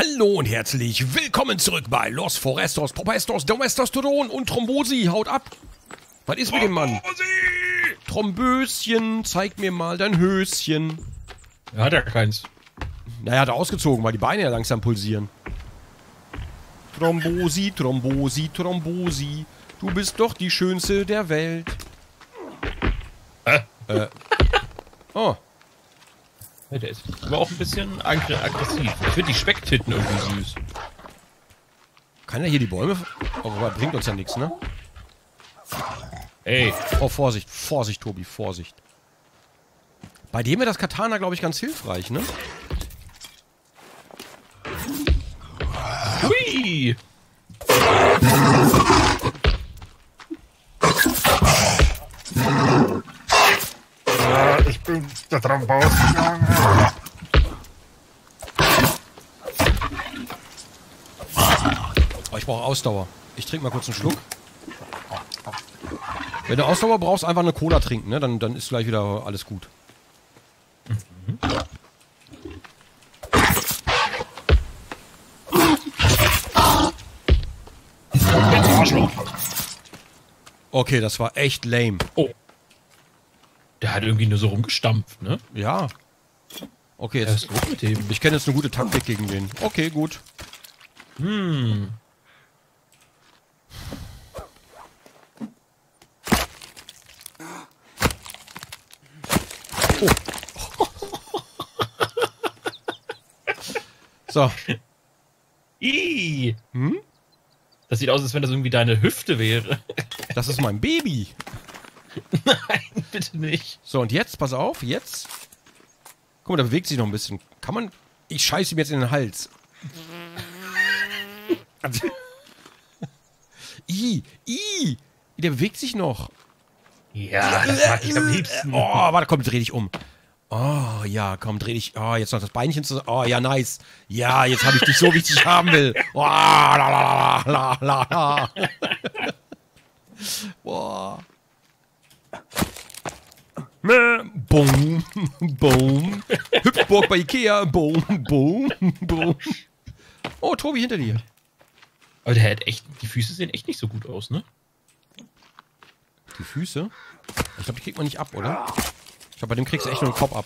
Hallo und herzlich willkommen zurück bei Los Forestos, Popestos, Domestostodon und Thrombosi. Haut ab! Was ist mit dem Mann? Thromböschen, zeig mir mal dein Höschen. Er hat ja keins. Naja, hat er ausgezogen, weil die Beine ja langsam pulsieren. Thrombosi, Thrombosi, Thrombosi. Du bist doch die Schönste der Welt. Äh? Äh. Oh. Ja, der ist aber auch ein bisschen ag aggressiv. Ich finde die Specktitten irgendwie süß. Kann er hier die Bäume... Oh, aber bringt uns ja nichts, ne? Ey, Oh, Vorsicht, Vorsicht, Tobi, Vorsicht. Bei dem wäre das Katana, glaube ich, ganz hilfreich, ne? hui! Ich bin der Trambaus. Oh, ich brauche Ausdauer. Ich trinke mal kurz einen Schluck. Wenn du Ausdauer brauchst, einfach eine Cola trinken, ne? Dann, dann ist gleich wieder alles gut. Okay, das war echt lame. Oh. Der hat irgendwie nur so rumgestampft, ne? Ja. Okay, jetzt. ist gut mit dem? Ich kenne jetzt eine gute Taktik gegen den. Okay, gut. Hm. So. Ih. Hm? Das sieht aus, als wenn das irgendwie deine Hüfte wäre. Das ist mein Baby. Nein, bitte nicht. So, und jetzt, pass auf, jetzt. Guck mal, der bewegt sich noch ein bisschen. Kann man. Ich scheiße ihm jetzt in den Hals. I, I, der bewegt sich noch. Ja, das mag ich am liebsten. Oh, warte, komm, dreh dich um. Oh, ja, komm, dreh dich. Oh, jetzt noch das Beinchen zu. Oh, ja, nice. Ja, jetzt habe ich dich so, wie ich dich haben will. Oh, la, la, la, la, la. Boah. Mäh, Boom, boom. Hüpfburg bei Ikea. Boom, boom, boom. Oh, Tobi hinter dir. Aber der hat echt, die Füße sehen echt nicht so gut aus, ne? Die Füße? Ich glaube, die kriegt man nicht ab, oder? Ich glaube, bei dem kriegst du echt nur den Kopf ab.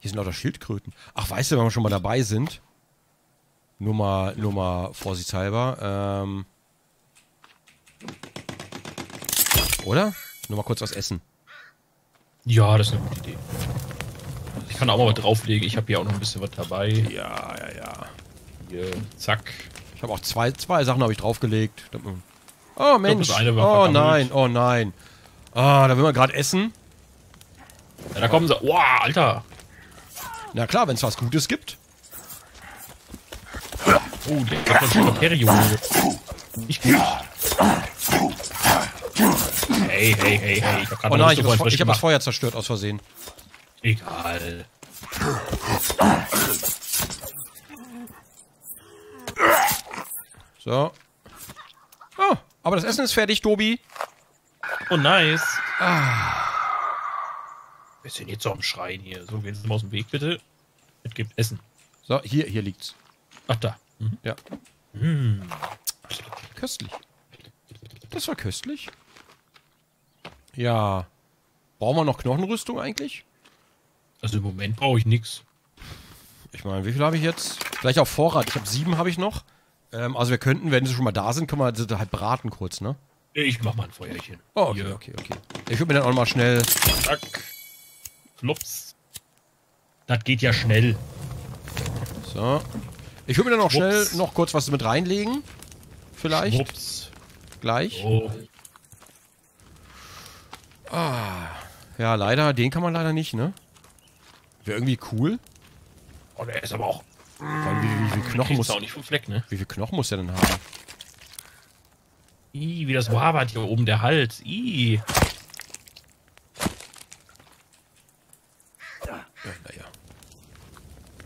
Hier sind lauter Schildkröten. Ach, weißt du, wenn wir schon mal dabei sind? Nur mal, nur mal vorsichtshalber. Ähm. Oder? Nur mal kurz was essen. Ja, das ist eine gute Idee. Ich kann auch mal was drauflegen. Ich habe hier auch noch ein bisschen was dabei. Ja, ja, ja. Hier, zack. Ich habe auch zwei, zwei Sachen habe ich draufgelegt. Oh Mensch. das war Oh nein, oh nein. Ah, da will man gerade essen. Ja, da kommen sie. Wow, Alter. Na klar, wenn es was Gutes gibt. Oh, der hat schon Periode. Nicht gut. Hey, hey, hey, hey. Ich hab grad Oh nein, ich habe das, ich hab das. Feuer zerstört aus Versehen. Egal. So. Oh, aber das Essen ist fertig, Tobi. Oh, nice. Ah. Wir sind jetzt so am Schreien hier. So, gehen Sie mal aus dem Weg, bitte. Es gibt Essen. So, hier, hier liegt's. Ach, da. Mhm. Ja. Hm. Köstlich. Das war köstlich. Ja. Brauchen wir noch Knochenrüstung eigentlich? Also im Moment brauche ich nichts. Ich meine, wie viel habe ich jetzt? Gleich auf Vorrat. Ich habe sieben habe ich noch. Ähm, also wir könnten, wenn sie schon mal da sind, können wir sie halt braten kurz, ne? Ich mach mal ein Feuerchen. Oh, okay, Hier. okay, okay. Ich würde mir dann auch mal schnell... Zack. Flups. Das geht ja schnell. So. Ich würde mir dann auch schnell Schwupps. noch kurz was mit reinlegen. Vielleicht. Schwupps. Gleich. Oh. Ja, leider. Den kann man leider nicht, ne? Wäre irgendwie cool. oh, der ist aber auch. Allem, wie, wie, wie, viel Knochen muss, auch nicht vom Fleck, ne? wie viel Knochen muss der denn haben? Ih, wie das wabert hier oben, der Hals. Ih. Ja, naja.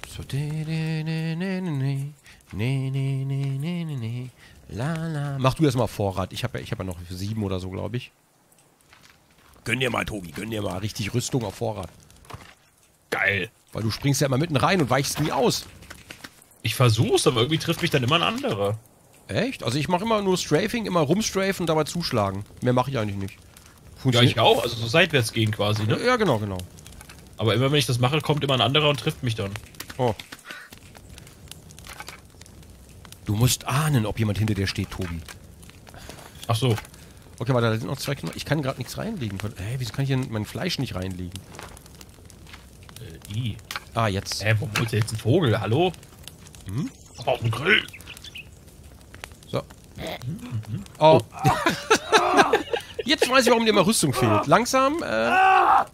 So, de, de, ne, ne, ne, ne. Ne, ne, ne, ne, ne, ne. La, la. Mach du erstmal Vorrat. Ich habe ja, ich hab ja noch sieben oder so, glaube ich. Gönn dir mal, Tobi. Gönn dir mal richtig Rüstung auf Vorrat. Geil. Weil du springst ja immer mitten rein und weichst nie aus. Ich versuch's, aber irgendwie trifft mich dann immer ein anderer. Echt? Also ich mache immer nur Strafing, immer rumstrafen und dabei zuschlagen. Mehr mache ich eigentlich nicht. Ja, Funktioniert- ich auch. Also so seitwärts gehen quasi, ne? Ja, genau, genau. Aber immer wenn ich das mache, kommt immer ein anderer und trifft mich dann. Oh. Du musst ahnen, ob jemand hinter dir steht, Tobi. Ach so. Okay, warte, da sind noch zwei Knochen. Ich kann gerade nichts reinlegen. Hä, wieso kann ich hier mein Fleisch nicht reinlegen? Äh, i. Ah, jetzt. Hä, holt ihr jetzt einen Vogel? Hallo? Hm? Auf den Grill. So. Oh. Jetzt weiß ich, warum dir immer Rüstung fehlt. Langsam, äh.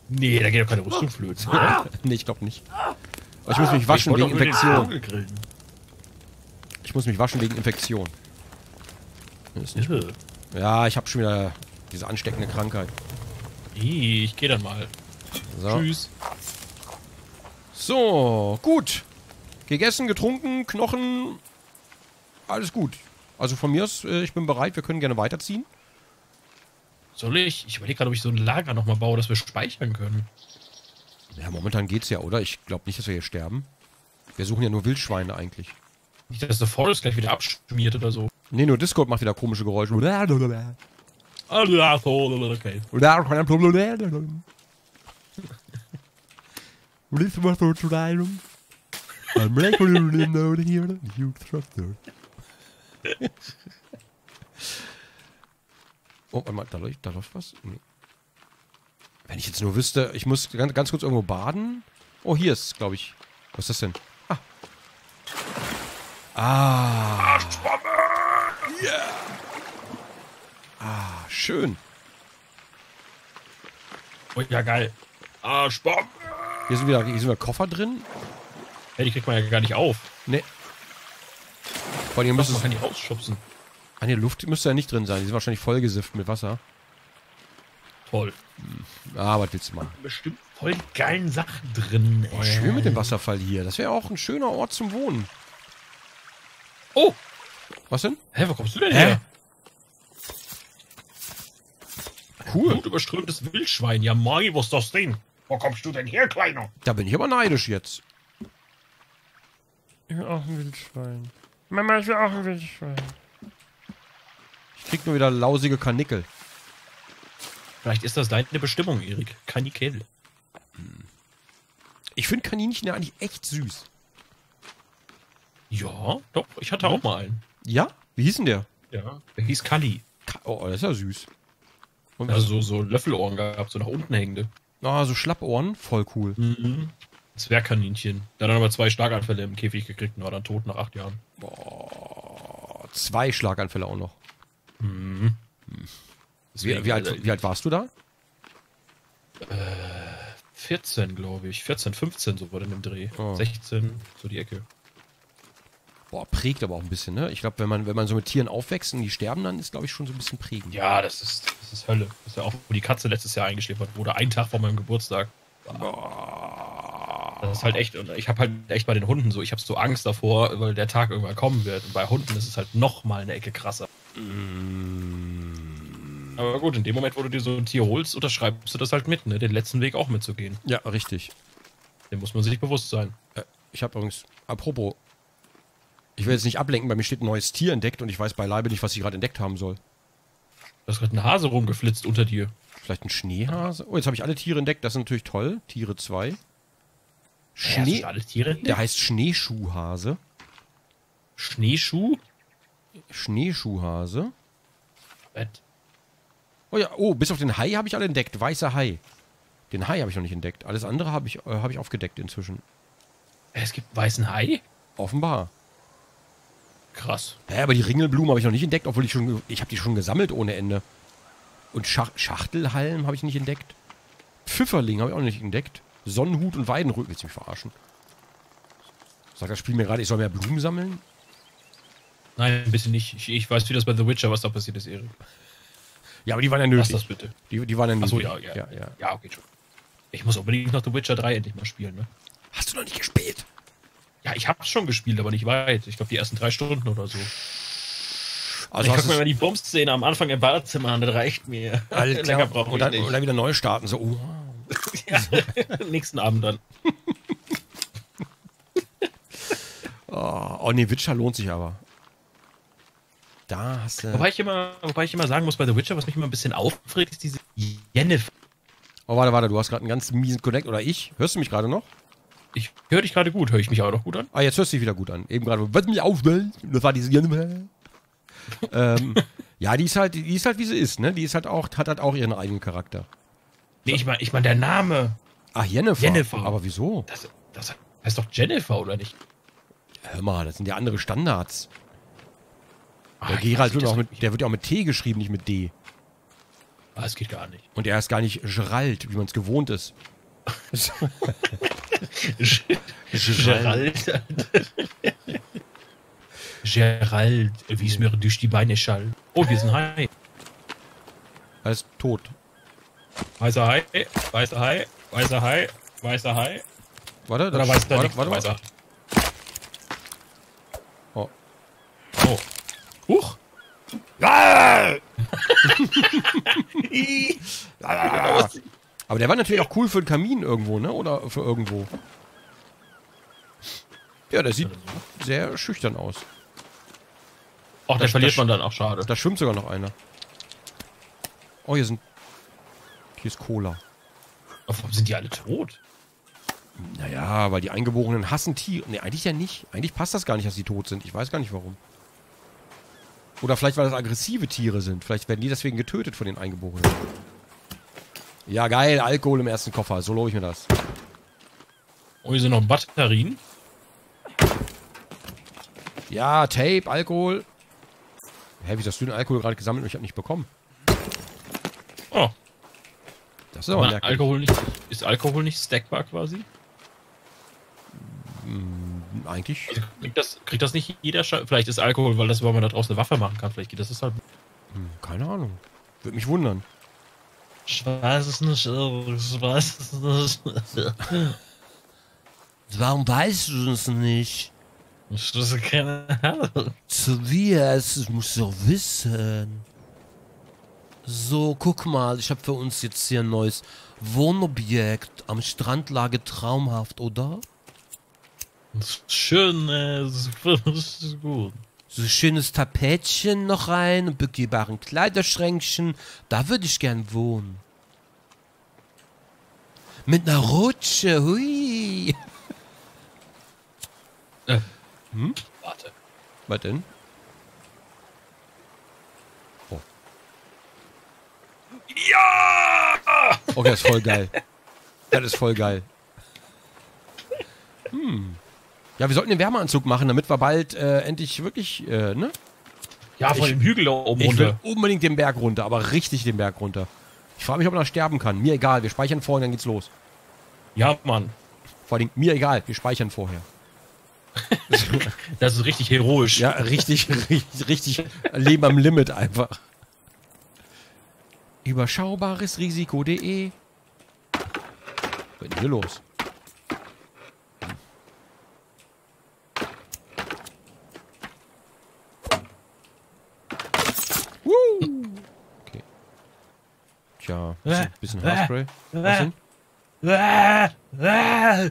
Nee, da geht doch keine Rüstung flöten. nee, ich glaube nicht. Aber ich muss mich waschen Ich wegen Infektion. Ich muss mich waschen wegen Infektion. Ist nicht- Irre. Ja, ich habe schon wieder diese ansteckende Krankheit. Ich geh dann mal. So. Tschüss. So, gut. Gegessen, getrunken, Knochen. Alles gut. Also von mir aus, äh, ich bin bereit, wir können gerne weiterziehen. Soll ich? Ich überlege gerade, ob ich so ein Lager nochmal baue, dass wir speichern können. Ja, momentan geht's ja, oder? Ich glaube nicht, dass wir hier sterben. Wir suchen ja nur Wildschweine eigentlich. Nicht, dass der Forest gleich wieder abschmiert oder so. Nee, nur Discord macht wieder komische Geräusche. Okay. Oh, warte mal, da läuft, da läuft was? Nee. Wenn ich jetzt nur wüsste, ich muss ganz, ganz kurz irgendwo baden. Oh, hier ist, glaube ich. Was ist das denn? Ah. Ah. Ah, schön. Oh, ja, geil. Arschbombe. Hier sind wieder, hier sind wieder Koffer drin. Ja, die kriegt man ja gar nicht auf. Nee. Vor allem Man müsste es. kann die rausschubsen. Ah, nee, Luft müsste ja nicht drin sein. Die sind wahrscheinlich vollgesifft mit Wasser. Toll. Ah, was willst du machen? Bestimmt voll geilen Sachen drin. Oh, schön mit dem Wasserfall hier. Das wäre auch ein schöner Ort zum Wohnen. Oh, Was denn? hä, wo kommst du denn Hä? her? Cool. Gut überströmtes Wildschwein. Ja, Magi, was ist das denn? Wo kommst du denn her, Kleiner? Da bin ich aber neidisch jetzt. Ich will auch ein Wildschwein. Mama, ich will auch ein Wildschwein. Ich krieg nur wieder lausige Karnickel. Vielleicht ist das deine Bestimmung, Erik. Kanikel. Ich finde Kaninchen ja eigentlich echt süß. Ja, doch. Ich hatte auch mal einen. Ja? Wie hieß denn der? Ja. Der hieß Kali. Ka- Oh, das ist ja süß. Und Also so, so Löffelohren gehabt, so nach unten hängende. Ah, so Schlappohren, voll cool. Mhm. Zwergkaninchen. Der hat dann aber zwei Schlaganfälle im Käfig gekriegt und war dann tot nach acht Jahren. Oh, zwei Schlaganfälle auch noch. Mhm. Wie, wie, alt, wie alt warst du da? 14, glaube ich. 14, 15 so war in dem Dreh. Oh. 16, so die Ecke. Boah, prägt aber auch ein bisschen, ne? Ich glaube, wenn man, wenn man so mit Tieren aufwächst und die sterben, dann ist, glaube ich, schon so ein bisschen prägend. Ja, das ist, das ist Hölle. Das ist ja auch, wo die Katze letztes Jahr eingeschläfert wurde. Ein Tag vor meinem Geburtstag. Das ist halt echt, und ich habe halt echt bei den Hunden so, ich habe so Angst davor, weil der Tag irgendwann kommen wird. Und bei Hunden ist es halt noch mal eine Ecke krasser. Aber gut, in dem Moment, wo du dir so ein Tier holst, unterschreibst du das halt mit, ne? Den letzten Weg auch mitzugehen. Ja, richtig. Dem muss man sich bewusst sein. Äh, ich habe übrigens, apropos, ich will jetzt nicht ablenken, bei mir steht ein neues Tier entdeckt und ich weiß beileibe nicht, was ich gerade entdeckt haben soll. Da ist gerade ein Hase rumgeflitzt unter dir. Vielleicht ein Schneehase? Oh, jetzt habe ich alle Tiere entdeckt, das ist natürlich toll. Tiere 2. Schnee, alle Tiere? der heißt Schneeschuhhase. Schneeschuh? Schneeschuhhase. Bett. Oh ja, oh, bis auf den Hai habe ich alle entdeckt. Weißer Hai. Den Hai habe ich noch nicht entdeckt. Alles andere habe ich, äh, habe ich aufgedeckt inzwischen. Es gibt weißen Hai? Offenbar. Krass. Hä, aber die Ringelblumen habe ich noch nicht entdeckt, obwohl ich schon, ich habe die schon gesammelt ohne Ende. Und Schach Schachtelhalm habe ich nicht entdeckt. Pfifferling habe ich auch nicht entdeckt. Sonnenhut und Weidenrücken. Willst du mich verarschen? Sagt das Spiel mir gerade, ich soll mehr Blumen sammeln? Nein, ein bisschen nicht. Ich, ich weiß, wie das bei The Witcher, was da passiert ist, Erik. Ja, aber die waren ja Lass nötig. das bitte. Die, die waren ja nötig. Achso, ja, ja, ja, ja. Ja, okay, schon. Ich muss unbedingt noch The Witcher 3 endlich mal spielen, ne? Hast du noch nicht gespielt? Ja, ich habe es schon gespielt, aber nicht weit. Ich glaube, die ersten drei Stunden oder so. Also ich guck mir mal die Bums-Szene am Anfang im Badezimmer an, das reicht mir. Alter, und, dann, und dann wieder neu starten, so. Uh. ja, nächsten Abend dann. Ah, oh, oh ne, Witcher lohnt sich aber. Da hast du. Wobei ich, immer, wobei ich immer sagen muss, bei The Witcher, was mich immer ein bisschen aufregt, ist diese Jennifer. Oh, warte, warte, du hast gerade einen ganz miesen Connect, oder ich? Hörst du mich gerade noch? Ich höre dich gerade gut. Höre ich mich auch noch gut an? Ah, jetzt hörst du dich wieder gut an. Eben gerade, was mich aufwählt. Das war diese. ähm, ja, die ist halt, die ist halt wie sie ist, ne? Die ist halt auch, hat halt auch ihren eigenen Charakter. Nee, ich meine, ich mein, der Name. Ach, Jennifer. Jennifer. Aber wieso? Das, das heißt doch Jennifer, oder nicht? Hör mal, das sind ja andere Standards. Ah, Der Gerald wird auch mit, der wird ja auch mit T geschrieben, nicht mit D. Ah, das geht gar nicht. Und er ist gar nicht Gerald, wie man es gewohnt ist. Gerald. Gerald, wie es mir durch die Beine schallt. Oh, wir sind Hai. Er ist tot. Weißer Hai, weißer Hai, weißer Hai, weißer Hai. Warte, Oder das- weiß der warte, nicht? warte, warte. Weißer. Oh. Oh. Huch. Aber der war natürlich auch cool für den Kamin irgendwo, ne? Oder für irgendwo. Ja, der sieht sehr schüchtern aus. Ach, da verliert man dann auch schade. Da schwimmt sogar noch einer. Oh, hier sind. Hier ist Cola. Warum sind die alle tot? Naja, weil die Eingeborenen hassen Tiere. Ne, eigentlich ja nicht. Eigentlich passt das gar nicht, dass sie tot sind. Ich weiß gar nicht warum. Oder vielleicht, weil das aggressive Tiere sind. Vielleicht werden die deswegen getötet von den Eingeborenen. Ja, geil. Alkohol im ersten Koffer. So lobe ich mir das. Oh, hier sind noch Batterien. Ja, Tape, Alkohol. Hä, wie hast du den Alkohol gerade gesammelt und ich habe nicht bekommen? Oh, Das ist aber merkwürdig. Alkohol nicht, ist Alkohol nicht stackbar quasi? Eigentlich. Also kriegt, das, kriegt das nicht jeder Scha Vielleicht ist Alkohol, weil das, weil man da draußen eine Waffe machen kann. Vielleicht geht das deshalb. Hm, keine Ahnung. Würde mich wundern. Ich weiß es nicht, ich weiß es nicht. Warum weißt du es nicht? Ich das keine Ahnung. Tobias, ich muss doch wissen. So, guck mal, ich habe für uns jetzt hier ein neues Wohnobjekt am Strandlage traumhaft, oder? Schön, äh, das ist gut. So schönes Tapetchen noch rein, ein begehbaren Kleiderschränkchen, da würde ich gern wohnen. Mit einer Rutsche, hui. Warte. Was denn? Ja! Oh, das ist voll geil. Das ist voll geil. Hm. Ja, wir sollten den Wärmeanzug machen, damit wir bald äh, endlich wirklich, äh, ne? Ja, von Ich- dem Hügel da oben Ich will runter. unbedingt den Berg runter, aber richtig den Berg runter. Ich frage mich, ob man da sterben kann. Mir egal, wir speichern vorher, dann geht's los. Ja, Mann. Vor allem, mir egal, wir speichern vorher. Das ist richtig heroisch. Ja, richtig, richtig, richtig Leben am Limit einfach. Überschaubares Risiko.de Was ist denn hier los? Okay. Tja, bisschen, bisschen Haarspray. Was denn? Ah, ah.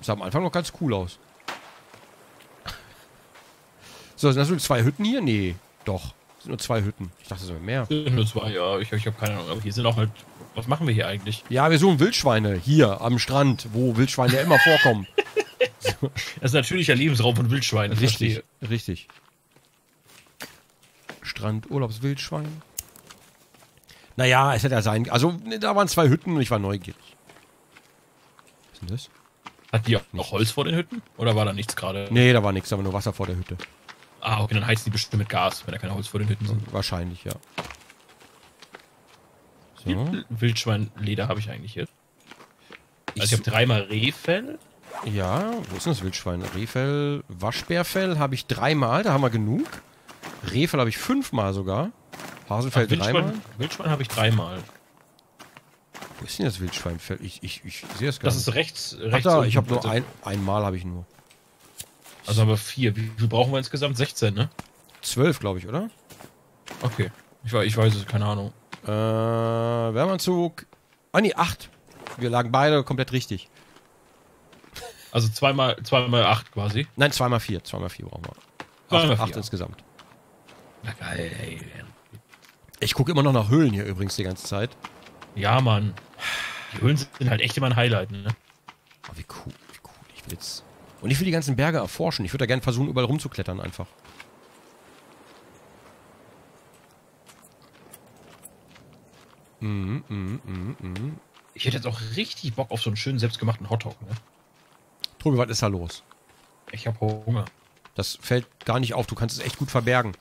Sah am Anfang noch ganz cool aus. So, sind das nur zwei Hütten hier? Nee, doch. Sind nur zwei Hütten. Ich dachte, es wären mehr. Sind Nur zwei, ja. Ich, ich habe keine Ahnung. Aber hier sind auch halt. Was machen wir hier eigentlich? Ja, wir suchen Wildschweine hier am Strand, wo Wildschweine ja immer vorkommen. Das ist natürlicher Lebensraum von Wildschweinen. richtig, richtig. Strand, Urlaubswildschwein. Naja, es hätte ja sein. Also, ne, da waren zwei Hütten und ich war neugierig. Was ist denn das? Hat die auch noch Holz vor den Hütten? Oder war da nichts gerade? Nee, da war nichts, aber nur Wasser vor der Hütte. Ah, okay, dann heizt die bestimmt mit Gas, wenn da keine Holz vor den Hütten sind. Wahrscheinlich, ja. So. Wildschweinleder habe ich eigentlich hier? Ich Also ich habe dreimal Rehfell. Ja, wo ist denn das Wildschwein? Rehfell, Waschbärfell habe ich dreimal, da haben wir genug. Rehfell habe ich fünfmal sogar. Hasenfell dreimal. Wildschwein, Wildschwein habe ich dreimal. Wo ist denn das Wildschweinfell? Ich, ich, ich sehe es gar Das nicht. ist rechts. Ach rechts da, unten. ich habe nur ein, einmal habe ich nur. Also haben wir vier. Wie viel brauchen wir insgesamt? 16, ne? Zwölf, glaube ich, oder? Okay. Ich, weiß- ich weiß es, keine Ahnung. Äh, Wärmeanzug. Ah nee, acht. Wir lagen beide komplett richtig. Also zweimal, zweimal acht quasi. Nein, zweimal vier. Zweimal vier brauchen wir. Zweimal Acht, acht vier. insgesamt. Na geil, ey. Ich gucke immer noch nach Höhlen hier übrigens die ganze Zeit. Ja, Mann. Die Höhlen sind halt echt immer ein Highlight, ne? Oh, wie cool, wie cool. Ich will jetzt. Und ich will die ganzen Berge erforschen. Ich würde da gerne versuchen, überall rumzuklettern einfach. Mhm, mhm, mhm, mhm. Ich hätte jetzt auch richtig Bock auf so einen schönen selbstgemachten Hotdog, ne? Tobi, was ist da los? Ich hab Hunger. Das fällt gar nicht auf. Du kannst es echt gut verbergen.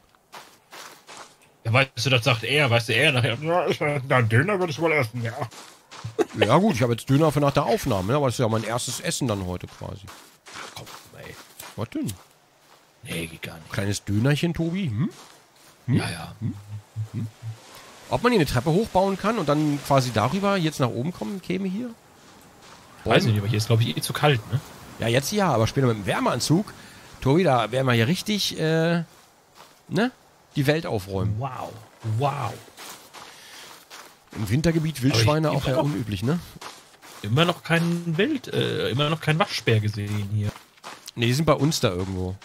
Ja, weißt du, das sagt er, weißt du, er nachher. Na, Döner würde ich wohl essen, ja. Ja gut, ich habe jetzt Döner für nach der Aufnahme, ne? aber das ist ja mein erstes Essen dann heute quasi. Komm, ey. Was denn? Nee, geht gar nicht. Kleines Dönerchen, Tobi? Hm? Ja, ja. Ob man hier eine Treppe hochbauen kann und dann quasi darüber jetzt nach oben kommen käme hier? Weiß ich nicht, aber hier ist, glaube ich, eh zu kalt, ne? Ja, jetzt ja, aber später mit dem Wärmeanzug. Tobi, da werden wir hier richtig, äh, ne? Die Welt aufräumen. Wow. Wow. Im Wintergebiet Wildschweine auch eher unüblich, ne? Immer noch kein Wild, äh, immer noch kein Waschbär gesehen hier. Ne, die sind bei uns da irgendwo.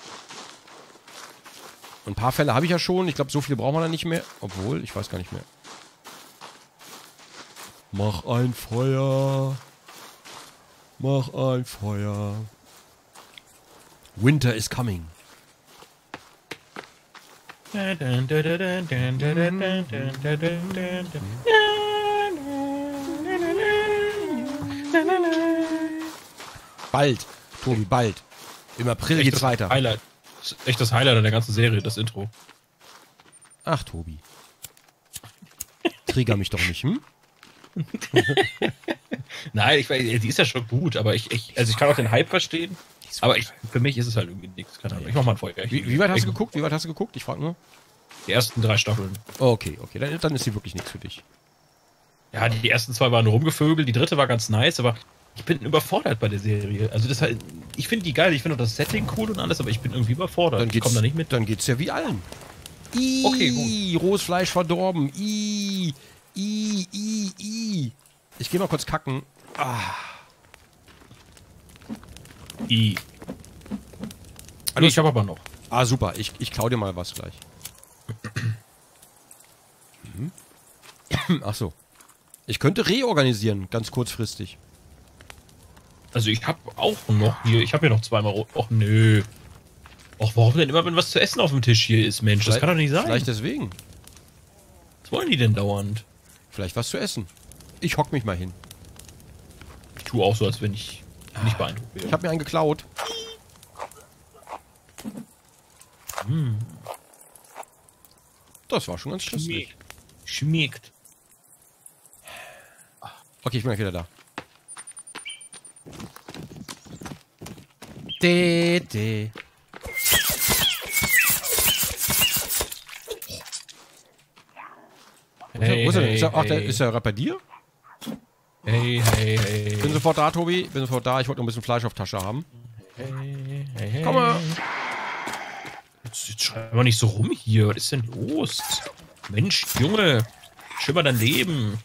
Ein paar Fälle habe ich ja schon. Ich glaube, so viele brauchen wir da nicht mehr. Obwohl, ich weiß gar nicht mehr. Mach ein Feuer. Mach ein Feuer. Winter is coming. Bald. Tobi, bald. Im April geht's weiter. Highlight. Das ist Echt das Highlight der ganzen Serie, das Intro. Ach, Tobi. Trigger mich doch nicht, hm? Nein, ich weiß, die ist ja schon gut, aber ich, ich also ich kann auch den Hype verstehen. Aber ich, für mich ist es halt irgendwie nichts. Keine Ahnung. Ich mach mal ein Feuer. Wie, wie weit hast ich, du geguckt? Wie weit hast du geguckt? Ich frage nur. Die ersten drei Staffeln. Oh, okay, okay. Dann, dann ist sie wirklich nichts für dich. Ja, die ersten zwei waren rumgevögelt, die dritte war ganz nice, aber ich bin überfordert bei der Serie. Also das halt, ich finde die geil, ich finde auch das Setting cool und alles, aber ich bin irgendwie überfordert. Dann ich komme da nicht mit. Dann geht's ja wie allen. I, Okay, rohes Fleisch verdorben. I, I, I, I. Ich gehe mal kurz kacken. I. Also- nee, ich habe aber noch. Ah, super. Ich, ich klau dir mal was gleich. Mhm. Ach so. Ich könnte reorganisieren, ganz kurzfristig. Also ich habe auch noch hier, ich habe hier noch zweimal rot. Och nö. Och, warum denn immer, wenn was zu essen auf dem Tisch hier ist, Mensch? Das kann doch nicht sein. Vielleicht deswegen. Was wollen die denn dauernd? Vielleicht was zu essen. Ich hock mich mal hin. Ich tue auch so, als wenn ich nicht beeindruckt Ich wäre. habe mir einen geklaut. Das war schon ganz köstlich. Schmeckt. Okay, ich bin gleich wieder da. De, de. Hey, Wo ist er denn? Ist er, ach, der, ist er gerade bei dir? Hey, hey, hey. Bin sofort da, Tobi. Bin sofort da. Ich wollte noch ein bisschen Fleisch auf Tasche haben. Hey, hey, hey. Komm mal. Jetzt, jetzt schreib mal nicht so rum hier. Was ist denn los? Mensch, Junge. Schön mal dein Leben.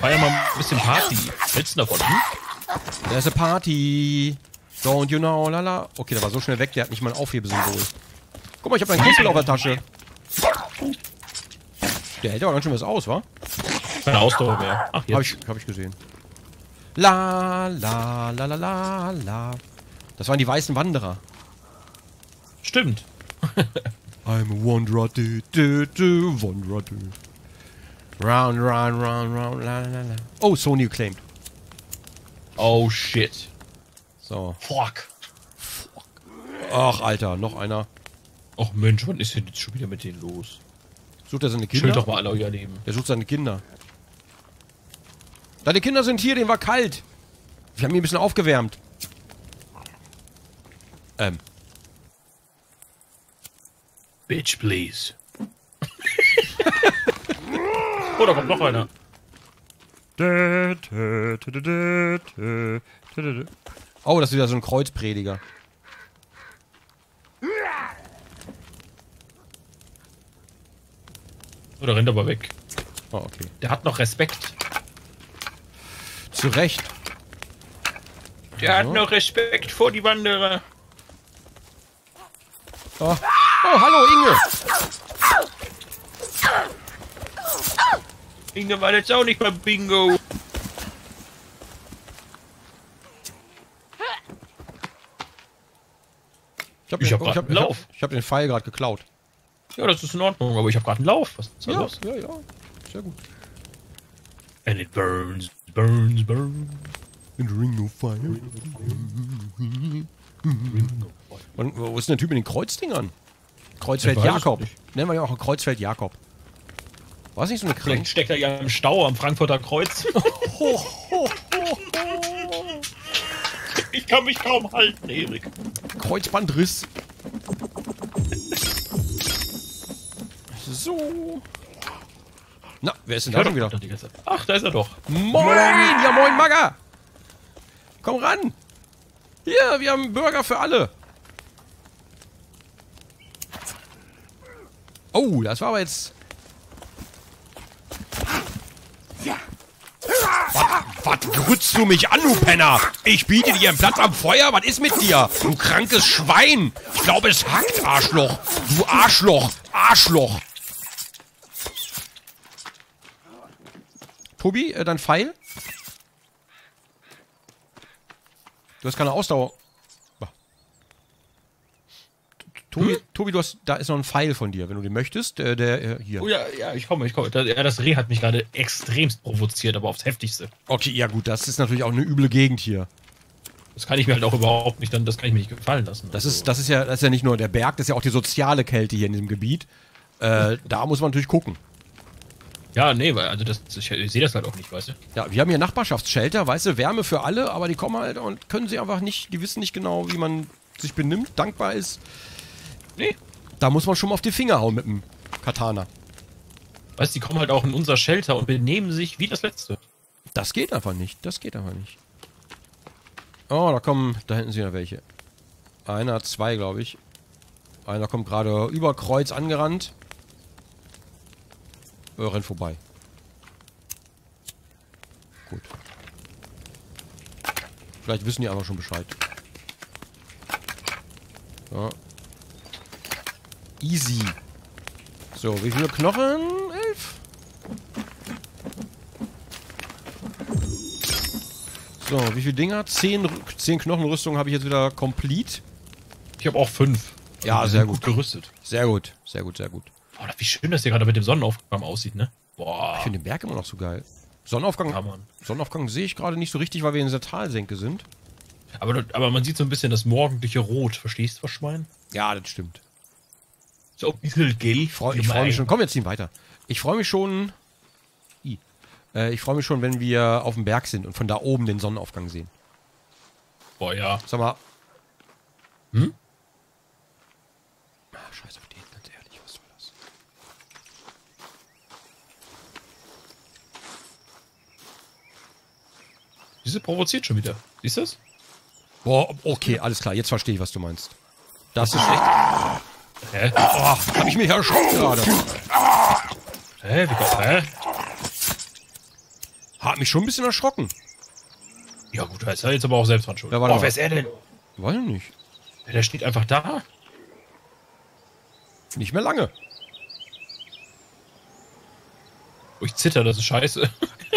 Feier mal ein bisschen Party. Hältst du davon? Hm? There's a party. Don't you know, lala. Okay, der war so schnell weg, der hat nicht mal ein Aufhebesymbol. Guck mal, ich habe einen Kumpel auf der Tasche. Der hält aber ganz schön was aus, wa? Keine Ausdauer mehr. Ach, jetzt. Hab ich, hab ich gesehen. La, la, la, la, la, la. Das waren die weißen Wanderer. Stimmt. I'm a wanderer, du, du, du, wanderer, du. Round, round, round, round, la, la, la. Oh, Sony claimed. Oh, shit. So. Fuck. Ach, Alter, noch einer. Ach Mensch, was ist denn jetzt schon wieder mit denen los? Sucht er seine Kinder? doch mal alle euer Leben. Der sucht seine Kinder. Deine Kinder sind hier, denen war kalt. Wir haben ihn ein bisschen aufgewärmt. Ähm, Bitch, please. oh, da kommt noch einer. Oh, das ist wieder so ein Kreuzprediger. Oh, der rennt aber weg. Oh, okay. Der hat noch Respekt. Zu Recht. Der hat noch Respekt vor die Wanderer. Oh, oh hallo Inge. Inge war jetzt auch nicht beim Bingo. Ich habe Ich hab ich hab, ich hab, ich hab den Pfeil gerade geklaut. Ja, das ist in Ordnung, aber ich habe gerade einen Lauf. Was ist da los? ja, ja. Sehr gut. And it burns, burns, burns. In the ring of fire. Und wo ist denn der Typ mit den Kreuzdingern? Kreuzfeld Jakob. Nennen wir ja auch Kreuzfeld Jakob. War es nicht so eine Vielleicht Kränk? steckt er ja im Stau am Frankfurter Kreuz. ich kann mich kaum halten, Erik. Kreuzbandriss. So. Na, wer ist denn da schon wieder? Ach, da ist er doch. Moin! Ja, moin, Magger! Komm ran! Hier, wir haben Burger für alle. Oh, das war aber jetzt... Was, was grützt du mich an, du Penner? Ich biete dir einen Platz am Feuer. Was ist mit dir? Du krankes Schwein. Ich glaube, es hackt, Arschloch. Du Arschloch. Arschloch. Tobi, äh, dein Pfeil? Du hast keine Ausdauer. Tobi, Tobi, du hast, da ist noch ein Pfeil von dir, wenn du den möchtest. Äh, der, äh, hier. Oh ja, ja, ich komme, ich komme. Das, ja, das Reh hat mich gerade extremst provoziert, aber aufs Heftigste. Okay, ja gut, das ist natürlich auch eine üble Gegend hier. Das kann ich mir halt auch überhaupt nicht, dann, das kann ich mir nicht gefallen lassen. Das ist, das ist ja, das ist ja nicht nur der Berg, das ist ja auch die soziale Kälte hier in diesem Gebiet. Äh, da muss man natürlich gucken. Ja, nee, weil, also das, ich, ich sehe das halt auch nicht, weißt du? Ja, wir haben hier Nachbarschaftsshelter, weißt du, Wärme für alle, aber die kommen halt und können sie einfach nicht, die wissen nicht genau, wie man sich benimmt, dankbar ist. Nee. Da muss man schon mal auf die Finger hauen mit dem Katana. Weißt du, die kommen halt auch in unser Shelter und benehmen sich wie das letzte. Das geht einfach nicht, das geht einfach nicht. Oh, da kommen, da hinten sind ja welche. Einer, zwei, glaube ich. Einer kommt gerade über Kreuz angerannt. Äh, rennt vorbei. Gut. Vielleicht wissen die aber schon Bescheid. Ja. Easy. So, wie viele Knochen? Elf. So, wie viele Dinger? Zehn, zehn Knochenrüstungen habe ich jetzt wieder complete. Ich habe auch fünf. Ja, sehr sind gut. gerüstet. Sehr gut, sehr gut, sehr gut. Oh, wie schön das hier gerade mit dem Sonnenaufgang aussieht, ne? Boah. Ich finde den Berg immer noch so geil. Sonnenaufgang, Ja. Sonnenaufgang sehe ich gerade nicht so richtig, weil wir in dieser Talsenke sind. Aber, aber man sieht so ein bisschen das morgendliche Rot. Verstehst du, was ich meine? Ja, das stimmt. So ein bisschen gelb. Ich freue freu mich schon. Komm, wir ziehen weiter. Ich freue mich schon. I. Äh, ich freue mich schon, wenn wir auf dem Berg sind und von da oben den Sonnenaufgang sehen. Boah, ja. Sag mal. Hm? Ah, scheiß auf den, ganz ehrlich, was soll das? Diese provoziert schon wieder. Siehst du das? Boah, okay, alles klar, jetzt verstehe ich, was du meinst. Das ist echt. Hä? Oh, hab ich mich erschrocken gerade. Hä? Wie kommt, hä? Hat mich schon ein bisschen erschrocken. Ja gut, da ist er jetzt aber auch selbst dran schuld. Ja, warte oh, mal. wer ist er denn? Weiß ich nicht. Ja, Der steht einfach da. Nicht mehr lange. Oh, ich zitter, das ist scheiße.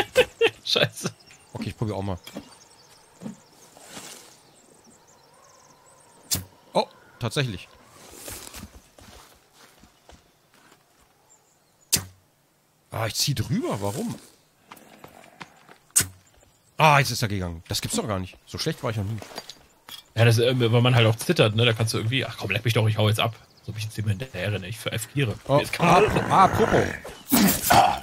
scheiße. Okay, ich probiere auch mal. Oh, tatsächlich. Ah, ich zieh drüber. Warum? Ah, jetzt ist er gegangen. Das gibt's doch gar nicht. So schlecht war ich noch nie. Ja, das, äh, weil man halt auch zittert, ne? Da kannst du irgendwie, ach komm, leck mich doch, ich hau jetzt ab. So bin ich jetzt immer hinterher renne. Ich F4. Oh, ah, ah, apropos. Oh,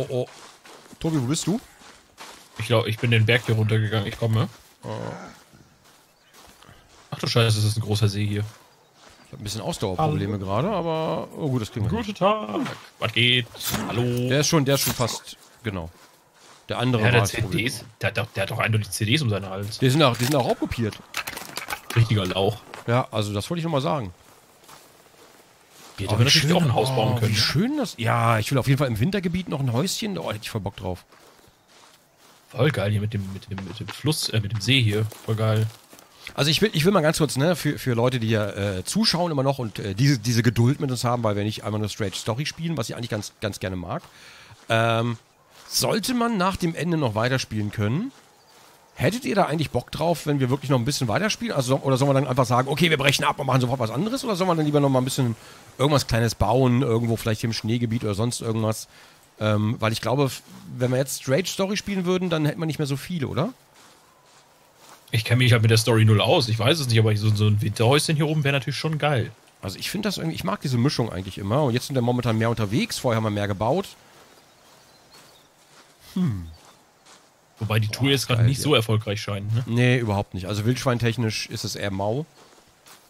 oh, oh, oh, oh. Tobi, wo bist du? ich glaube, ich bin den Berg hier runtergegangen. Ich komme. Ach du Scheiße, das ist ein großer See hier. Ich habe ein bisschen Ausdauerprobleme gerade, aber oh gut, das kriegen wir. Guten Tag. Was geht? Hallo. Der ist schon, der ist schon fast genau. Der andere der Problem. CDs, der, hat doch- der hat doch eindeutig CDs um seinen Hals. Die sind auch, die sind auch raubkopiert. Richtiger Lauch. Ja, also das wollte ich noch mal sagen. Geht aber natürlich auch ein Haus bauen können. Wie schön das. Ja, ich will auf jeden Fall im Wintergebiet noch ein Häuschen. Oh, hätte ich voll Bock drauf. Voll geil hier mit dem, mit dem, mit dem Fluss, äh, mit dem See hier. Voll geil. Also ich will, ich will mal ganz kurz, ne, für, für Leute, die hier äh, zuschauen immer noch und äh, diese, diese Geduld mit uns haben, weil wir nicht einmal nur Strange Story spielen, was ich eigentlich ganz, ganz gerne mag. Ähm, sollte man nach dem Ende noch weiterspielen können, hättet ihr da eigentlich Bock drauf, wenn wir wirklich noch ein bisschen weiterspielen? Also, oder sollen wir dann einfach sagen, okay, wir brechen ab und machen sofort was anderes? Oder sollen wir dann lieber noch mal ein bisschen irgendwas Kleines bauen, irgendwo vielleicht im Schneegebiet oder sonst irgendwas? Ähm, weil ich glaube, wenn wir jetzt Strange Story spielen würden, dann hätten wir nicht mehr so viele, oder? Ich kenne mich halt mit der Story null aus. Ich weiß es nicht, aber so, so ein Winterhäuschen hier oben wäre natürlich schon geil. Also ich finde das irgendwie, ich mag diese Mischung eigentlich immer. Und jetzt sind wir momentan mehr unterwegs, vorher haben wir mehr gebaut. Wobei die Tour jetzt gerade nicht ja. so erfolgreich scheint. Ne? Nee, überhaupt nicht. Also wildschweintechnisch ist es eher mau.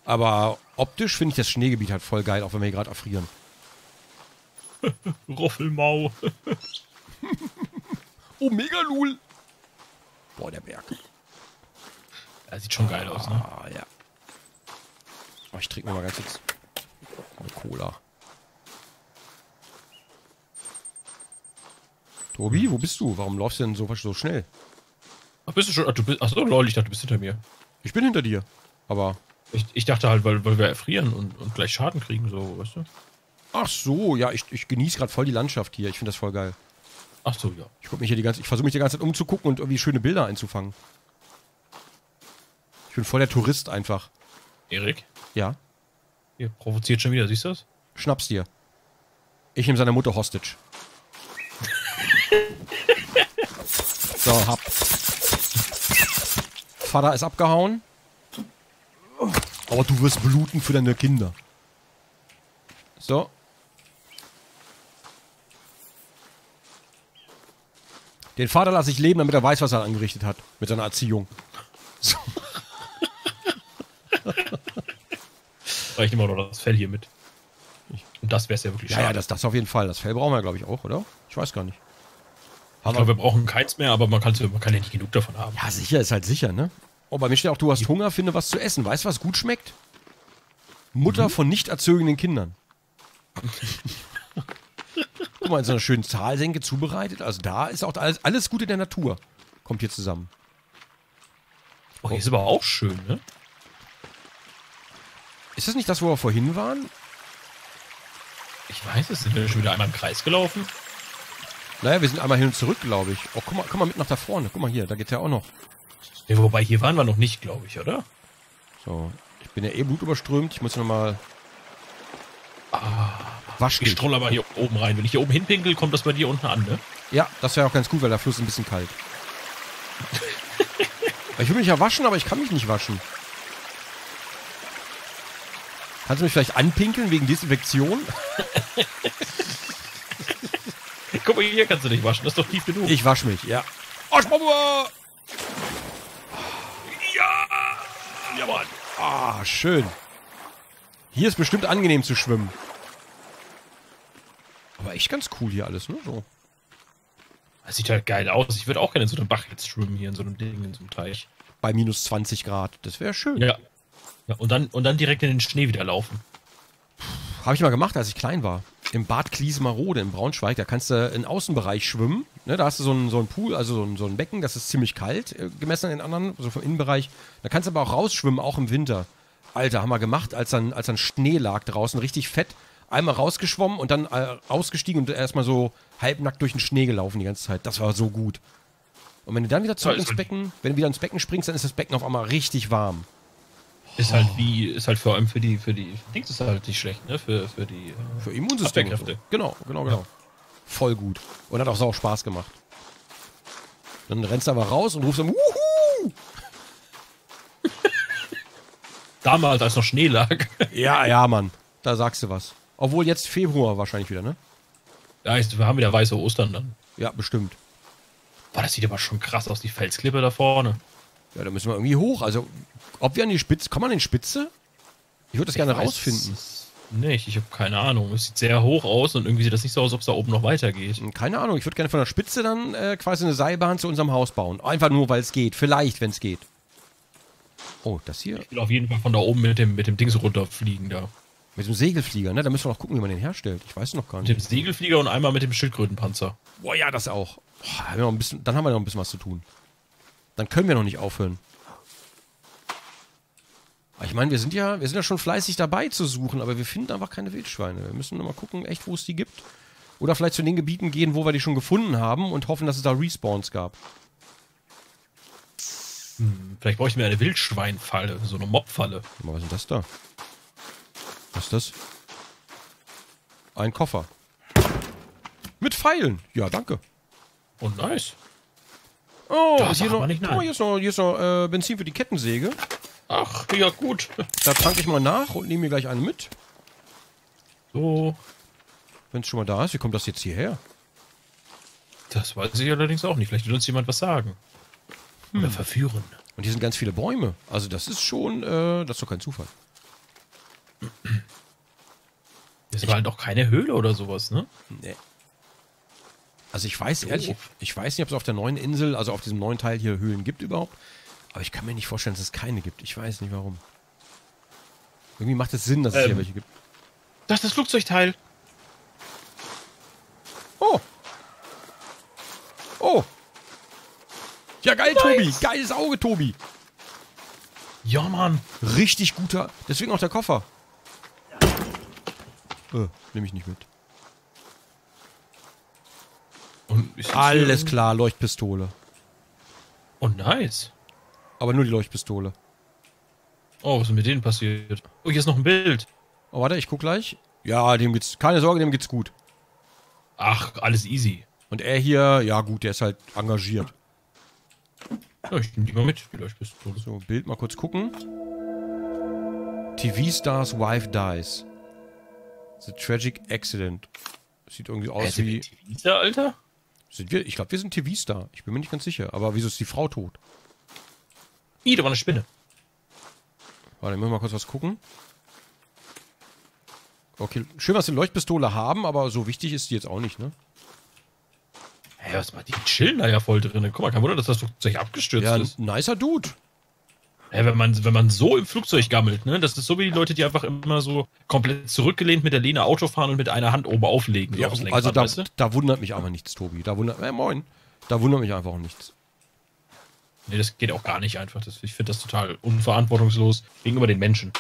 Aber optisch finde ich das Schneegebiet halt voll geil, auch wenn wir hier gerade erfrieren. Roffelmau. Oh, mega lul. Boah, der Berg. Ja, sieht schon geil aus, ne? Ah, ja. Oh, ich trinke mir mal ganz kurz eine Cola. Tobi, wo bist du? Warum läufst du denn so, so schnell? Ach, bist du schon? Ach, du bist, ach so, lol, ich dachte, du bist hinter mir. Ich bin hinter dir. Aber. Ich, ich dachte halt, weil, weil wir erfrieren und, und gleich Schaden kriegen, so, weißt du? Ach so, ja, ich, ich genieße gerade voll die Landschaft hier. Ich finde das voll geil. Ach so, ja. Ich, guck mich hier die ganze, ich versuche mich die ganze Zeit umzugucken und irgendwie schöne Bilder einzufangen. Ich bin voll der Tourist einfach. Erik, Ja, ihr provoziert schon wieder, siehst du das? schnapp's dir. Ich nehme seine Mutter hostage. So, hab. Vater ist abgehauen. Aber du wirst bluten für deine Kinder. So. Den Vater lasse ich leben, damit er weiß, was er angerichtet hat. Mit seiner Erziehung. Aber ich nehme auch noch das Fell hier mit. Und das wäre es ja wirklich Ja, schade. ja, das, das auf jeden Fall. Das Fell brauchen wir, glaube ich, auch, oder? Ich weiß gar nicht. Ich glaube, wir brauchen keins mehr, aber man, man kann ja nicht genug davon haben. Ja, sicher ist halt sicher, ne? Oh, bei mir steht auch, du hast Hunger, finde was zu essen. Weißt du, was gut schmeckt? Mutter von nicht erzogenen Kindern. Guck mal, in so einer schönen Zahlsenke zubereitet. Also da ist auch alles, alles Gute der Natur. Kommt hier zusammen. Oh, hier ist aber auch schön, ne? Ist das nicht das, wo wir vorhin waren? Ich weiß es, sind wir schon wieder einmal im Kreis gelaufen? Naja, wir sind einmal hin und zurück, glaube ich. Oh, guck mal, komm mal mit nach da vorne. Guck mal hier, da geht's ja auch noch. Ja, wobei, hier waren wir noch nicht, glaube ich, oder? So, ich bin ja eh blutüberströmt. Ich muss nochmal... Ah, Wasch Ich stroll aber hier oben rein. Wenn ich hier oben hinpinkel, kommt das bei dir unten an, ne? Ja, das wäre auch ganz gut, weil der Fluss ist ein bisschen kalt. ich will mich ja waschen, aber ich kann mich nicht waschen. Kannst du mich vielleicht anpinkeln wegen Desinfektion? Guck mal, hier kannst du dich waschen. Das ist doch tief genug. Ich wasche mich, ja. Arschbombe! ja! Ja, Mann. Ah, schön. Hier ist bestimmt angenehm zu schwimmen. Aber echt ganz cool hier alles, ne? So. Das sieht halt geil aus. Ich würde auch gerne in so einem Bach jetzt schwimmen, hier in so einem Ding, in so einem Teich. Bei minus 20 Grad. Das wäre schön. Ja. ja und, dann, und dann direkt in den Schnee wieder laufen. Habe ich mal gemacht, als ich klein war. Im Bad Kliesmarode in Braunschweig. Da kannst du in Außenbereich schwimmen. Ne, da hast du so einen, so einen Pool, also so ein, so ein Becken, das ist ziemlich kalt, äh, gemessen an den anderen, so vom Innenbereich. Da kannst du aber auch rausschwimmen, auch im Winter. Alter, haben wir gemacht, als dann, als dann Schnee lag draußen, richtig fett. Einmal rausgeschwommen und dann äh, ausgestiegen und erstmal so halbnackt durch den Schnee gelaufen die ganze Zeit. Das war so gut. Und wenn du dann wieder zurück ins Becken, wenn du wieder ins Becken springst, dann ist das Becken auf einmal richtig warm. Ist halt wie, ist halt vor allem für die, für die, Dings ist halt nicht schlecht, ne? Für, für die, äh, Für Immunsystem. So. Genau, genau, genau. Voll gut. Und hat auch sau Spaß gemacht. Dann rennst du aber raus und rufst dann, Wuhu! damals, als noch Schnee lag. Ja, ja, Mann. Da sagst du was. Obwohl jetzt Februar wahrscheinlich wieder, ne? ja, ist, wir haben wieder weiße Ostern dann. Ja, bestimmt. Boah, das sieht aber schon krass aus, die Felsklippe da vorne. Ja, da müssen wir irgendwie hoch. Also, ob wir an die Spitze, kommen wir an die Spitze? Ich würde das gerne Ich weiß rausfinden. Nicht, ich habe keine Ahnung. Es sieht sehr hoch aus und irgendwie sieht das nicht so aus, ob es da oben noch weitergeht. Keine Ahnung, ich würde gerne von der Spitze dann äh, quasi eine Seilbahn zu unserem Haus bauen. Einfach nur, weil es geht. Vielleicht, wenn es geht. Oh, das hier? Ich will auf jeden Fall von da oben mit dem, mit dem Dings runterfliegen da. Mit dem Segelflieger, ne? Da müssen wir noch gucken, wie man den herstellt. Ich weiß noch gar Mit dem nicht. Segelflieger und einmal mit dem Schildkrötenpanzer. Boah, ja, das auch. Boah, haben bisschen, dann haben wir noch ein bisschen was zu tun. Dann können wir noch nicht aufhören. Aber Ich meine, wir sind ja, wir sind ja schon fleißig dabei zu suchen, aber wir finden einfach keine Wildschweine. Wir müssen mal gucken, echt, wo es die gibt. Oder vielleicht zu den Gebieten gehen, wo wir die schon gefunden haben und hoffen, dass es da Respawns gab. Vielleicht brauche ich mir eine Wildschweinfalle, so eine Mobfalle. Guck mal, was ist denn das da? Was ist das? Ein Koffer. Mit Pfeilen. Ja, danke. Oh, nice. Oh, Da hier noch, nicht nein. hier ist noch, hier ist noch äh, Benzin für die Kettensäge. Ach, ja gut. Da tanke ich mal nach und nehme mir gleich eine mit, So, wenn es schon mal da ist. Wie kommt das jetzt hierher? das weiß ich allerdings auch nicht. Vielleicht will uns jemand was sagen. Oder verführen. Und hier sind ganz viele Bäume. Also das ist schon, äh, das ist doch kein Zufall. Das war halt auch keine Höhle oder sowas, ne? Nee. Also ich weiß ehrlich, Doof. ich weiß nicht, ob es auf der neuen Insel, also auf diesem neuen Teil hier Höhlen gibt überhaupt. Aber ich kann mir nicht vorstellen, dass es keine gibt. Ich weiß nicht warum. Irgendwie macht es Sinn, dass es hier Ähm. welche gibt. Das ist das Flugzeugteil. Oh! Oh! Ja, geil, Tobi! Geiles Auge, Tobi! Ja, Mann. Richtig guter. Deswegen auch der Koffer. Äh, nehme ich nicht mit. Und ist das Alles klar, Leuchtpistole. Oh, nice. Aber nur die Leuchtpistole. Oh, was ist mit denen passiert? Oh, hier ist noch ein Bild. Oh, warte, ich guck gleich. Ja, dem geht's. Keine Sorge, dem geht's gut. Ach, alles easy. Und er hier, ja gut, der ist halt engagiert. Ja, ich nehme die mal mit. Die Leuchtpistole. So, Bild mal kurz gucken. TV-Stars Wife dies. The tragic accident. Sieht irgendwie aus Also, wie. Dieser, Alter? Sind wir, ich glaube, wir sind TV-Star. Ich bin mir nicht ganz sicher. Aber wieso ist die Frau tot? Ih, da war eine Spinne. Warte, ich muss mal kurz was gucken. Okay, schön, dass sie eine Leuchtpistole haben, aber so wichtig ist die jetzt auch nicht, ne? Hä, was war die chillen da ja voll drin. Guck mal, kein Wunder, dass das Flugzeug abgestürzt Ja, ist. nicer Dude. Hä, wenn man, wenn man so im Flugzeug gammelt, ne? Das ist so wie die Leute, die einfach immer so komplett zurückgelehnt mit der Lehne Auto fahren und mit einer Hand oben auflegen. So Ja, aufs also da, weißt du? da wundert mich aber nichts, Tobi. Da wundert, äh, moin. Da wundert mich einfach auch nichts. Nee, das geht auch gar nicht einfach. Das, ich finde das total unverantwortungslos gegenüber den Menschen.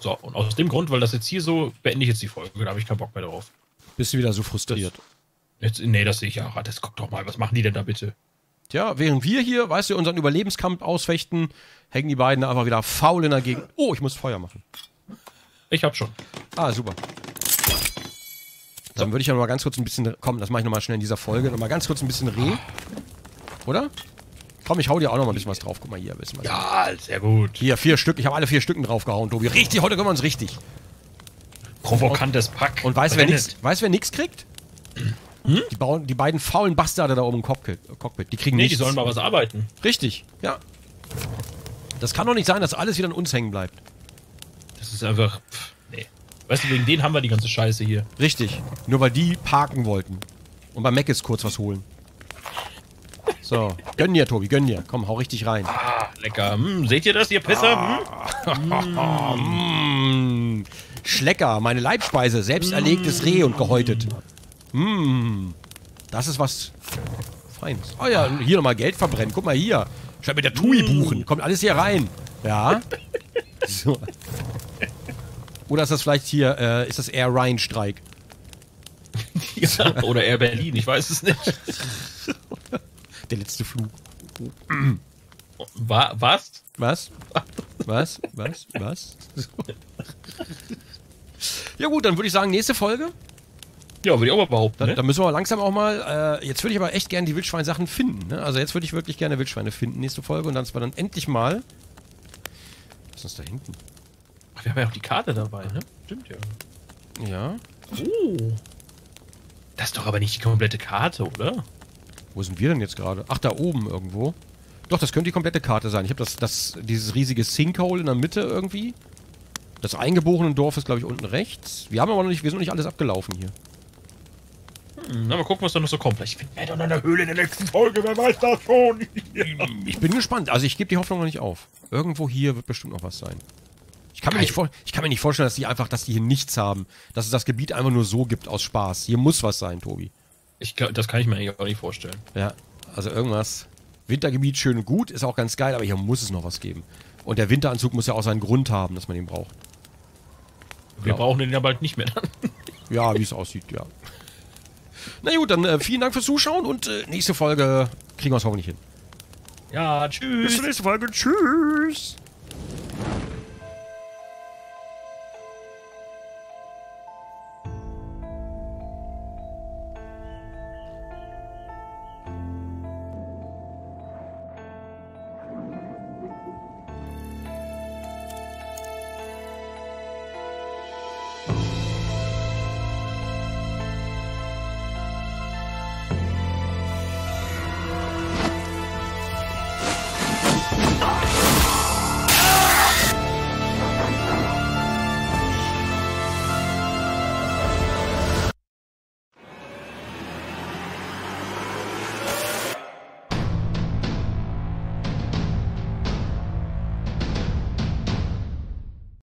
So, und aus dem Grund, weil das jetzt hier so, beende ich jetzt die Folge. Da habe ich keinen Bock mehr drauf. Bist du wieder so frustriert? Jetzt, nee, das sehe ich ja. Das guck doch mal, was machen die denn da bitte? Tja, während wir hier, weißt du, unseren Überlebenskampf ausfechten, hängen die beiden einfach wieder faul in der Gegend. Oh, ich muss Feuer machen. Ich hab schon. Ah, super. Dann würde ich ja noch mal ganz kurz ein bisschen. Komm, das mache ich noch mal schnell in dieser Folge. Noch mal ganz kurz ein bisschen Reh. Oder? Komm, ich hau dir auch noch mal ein bisschen was drauf. Guck mal hier, ein bisschen was. Ja, sehr gut. Hier, vier Stück. Ich habe alle vier Stücken draufgehauen, Tobi. Richtig, heute können wir uns richtig. Provokantes Pack. Und weißt du, wer nix, nix kriegt? Die, bauen, die beiden faulen Bastarde da oben im Cockpit. Cockpit. Die kriegen Nee, nichts. die sollen mal was arbeiten. Richtig, ja. Das kann doch nicht sein, dass alles wieder an uns hängen bleibt. Das ist einfach. Pff, nee. Weißt du, wegen denen haben wir die ganze Scheiße hier. Richtig. Nur weil die parken wollten. Und bei Mac ist kurz was holen. So. Gönn dir, Tobi, gönn dir. Komm, hau richtig rein. Ah, lecker. Hm, seht ihr das, ihr Pisser? Hm? Mm. Schlecker, meine Leibspeise. Selbst erlegtes Reh und gehäutet. Mm. Das ist was Feines. Oh ja, hier nochmal Geld verbrennen. Guck mal hier. Statt mit der TUI buchen. Kommt alles hier rein. Ja. So. Oder ist das vielleicht hier, äh, ist das Air Ryan Streik? Ja, oder Air Berlin, ich weiß es nicht. Der letzte Flug. Wa was? Was? Was? Was? Was? Ja gut, dann würde ich sagen, nächste Folge. Ja, würde ich auch mal behaupten. Da, Ne? da müssen wir langsam auch mal. Äh, jetzt würde ich aber echt gerne die Wildschwein-Sachen finden. Ne? Also jetzt würde ich wirklich gerne Wildschweine finden, nächste Folge. Und dann zwar dann endlich mal. Was ist das da hinten? Ach, wir haben ja auch die Karte dabei, ne? Stimmt ja. Ja. Oh. Das ist doch aber nicht die komplette Karte, oder? Wo sind wir denn jetzt gerade? Ach, da oben irgendwo. Doch, das könnte die komplette Karte sein. Ich habe das, das, dieses riesige Sinkhole in der Mitte irgendwie. Das eingeborene Dorf ist, glaube ich, unten rechts. Wir haben aber noch nicht, wir sind noch nicht alles abgelaufen hier. Hm, na, mal gucken, was da noch so kommt. Vielleicht finden wir doch noch eine Höhle in der nächsten Folge, wer weiß das schon. Ich bin gespannt. Also ich gebe die Hoffnung noch nicht auf. Irgendwo hier wird bestimmt noch was sein. Ich kann, mir nicht vor, ich kann mir nicht vorstellen, dass die einfach, dass die hier nichts haben. Dass es das Gebiet einfach nur so gibt aus Spaß. Hier muss was sein, Tobi. Ich glaub, das kann ich mir eigentlich auch nicht vorstellen. Ja, also irgendwas. Wintergebiet schön und gut, ist auch ganz geil, aber hier muss es noch was geben. Und der Winteranzug muss ja auch seinen Grund haben, dass man ihn braucht. Wir Ja. brauchen den ja bald nicht mehr dann. Ja, wie es aussieht, ja. Na gut, dann äh, vielen Dank fürs Zuschauen und äh, nächste Folge kriegen wir es hoffentlich hin. Ja, Bis tschüss. zur nächsten Folge. Tschüss.